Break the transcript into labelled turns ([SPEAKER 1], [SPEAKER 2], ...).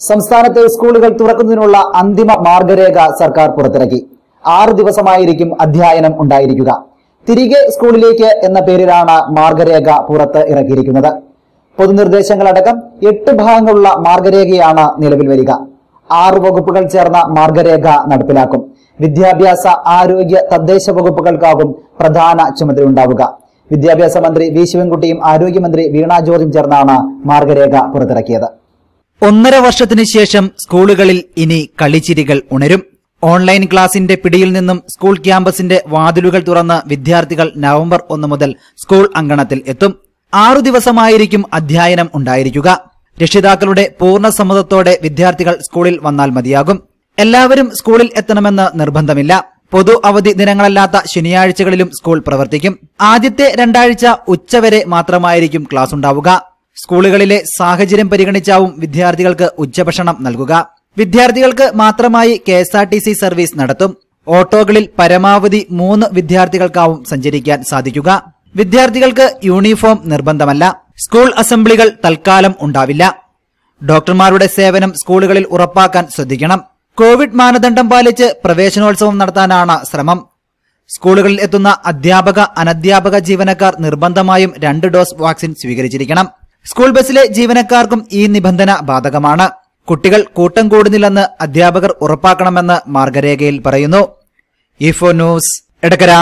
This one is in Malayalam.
[SPEAKER 1] സംസ്ഥാനത്തെ സ്കൂളുകൾ തുറക്കുന്നതിനുള്ള അന്തിമ മാർഗരേഖ സർക്കാർ പുറത്തിറക്കി. ആറ് ദിവസമായിരിക്കും അധ്യയനം ഉണ്ടായിരിക്കുക. തിരികെ സ്കൂളിലേക്ക് എന്ന പേരിലാണ് മാർഗരേഖ പുറത്ത് ഇറക്കിയിരിക്കുന്നത്. പൊതുനിർദ്ദേശങ്ങളടക്കം എട്ട് ഭാഗങ്ങളുള്ള മാർഗരേഖയാണ് നിലവിൽ വരിക. ആറ് വകുപ്പുകൾ ചേർന്ന മാർഗരേഖ നടപ്പിലാക്കും. വിദ്യാഭ്യാസ ആരോഗ്യ തദ്ദേശ വകുപ്പുകൾക്കാകും പ്രധാന ചുമതല ഉണ്ടാവുക. വിദ്യാഭ്യാസ മന്ത്രി വി ശിവൻകുട്ടിയും ആരോഗ്യമന്ത്രി വീണാ ജോർജും ചേർന്നാണ് മാർഗരേഖ പുറത്തിറക്കിയത്.
[SPEAKER 2] ഒന്നര വർഷത്തിനു ശേഷം സ്കൂളുകളിൽ ഇനി കളിച്ചിരികൾ ഉണരും. ഓൺലൈൻ ക്ലാസിന്റെ പിടിയിൽ നിന്നും സ്കൂൾ ക്യാമ്പസിന്റെ വാതിലുകൾ തുറന്ന് വിദ്യാർത്ഥികൾ നവംബർ ഒന്ന് മുതൽ സ്കൂൾ അങ്കണത്തിൽ എത്തും. ആറു ദിവസമായിരിക്കും അധ്യയനം ഉണ്ടായിരിക്കുക. രക്ഷിതാക്കളുടെ പൂർണ സമ്മതത്തോടെ വിദ്യാർത്ഥികൾ സ്കൂളിൽ വന്നാൽ മതിയാകും. എല്ലാവരും സ്കൂളിൽ എത്തണമെന്ന് നിർബന്ധമില്ല. പൊതു അവധി ദിനങ്ങളല്ലാത്ത ശനിയാഴ്ചകളിലും സ്കൂൾ പ്രവർത്തിക്കും. ആദ്യത്തെ രണ്ടാഴ്ച ഉച്ചവരെ മാത്രമായിരിക്കും ക്ലാസ് ഉണ്ടാവുക. സ്കൂളുകളിലെ സാഹചര്യം പരിഗണിച്ചാവും വിദ്യാർത്ഥികൾക്ക് ഉച്ചഭക്ഷണം നൽകുക. വിദ്യാർത്ഥികൾക്ക് മാത്രമായി K S R T C service നടത്തും. ഓട്ടോകളിൽ പരമാവധി മൂന്ന് വിദ്യാർത്ഥികൾക്കാവും സഞ്ചരിക്കാൻ സാധിക്കുക. വിദ്യാർത്ഥികൾക്ക് യൂണിഫോം നിർബന്ധമല്ല. സ്കൂൾ അസംബ്ലികൾ തൽക്കാലം ഉണ്ടാവില്ല. ഡോക്ടർമാരുടെ സേവനം സ്കൂളുകളിൽ ഉറപ്പാക്കാൻ ശ്രദ്ധിക്കണം. കോവിഡ് മാനദണ്ഡം പാലിച്ച് പ്രവേശനോത്സവം നടത്താനാണ് ശ്രമം. സ്കൂളുകളിൽ എത്തുന്ന അധ്യാപക അനധ്യാപക ജീവനക്കാർ നിർബന്ധമായും രണ്ട് ഡോസ് വാക്സിൻ സ്വീകരിച്ചിരിക്കണം. സ്കൂൾ ബസ്സിലെ ജീവനക്കാർക്കും ഈ നിബന്ധന ബാധകമാണ്. കുട്ടികൾ കൂട്ടം കൂടുന്നില്ലെന്ന് അധ്യാപകർ ഉറപ്പാക്കണമെന്ന് മാർഗരേഖയിൽ പറയുന്നു. ഇഫോ ന്യൂസ് എടക്കര